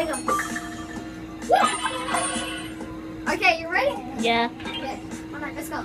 There you go. Okay, you ready? Yeah. Okay. Alright, let's go.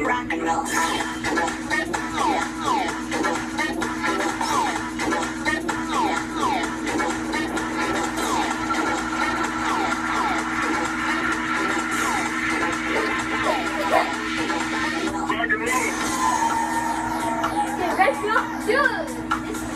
Rock and roll. Okay, let's go. Dude, this is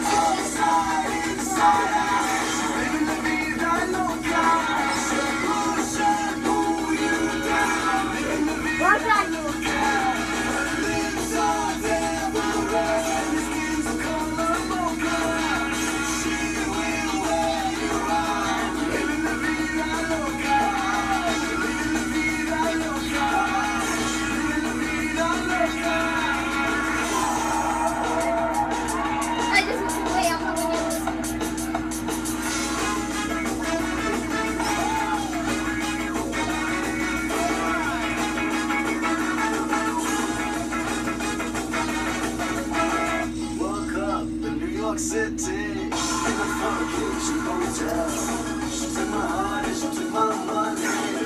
York City in the a vacation hotel. She took my heart and she took my money.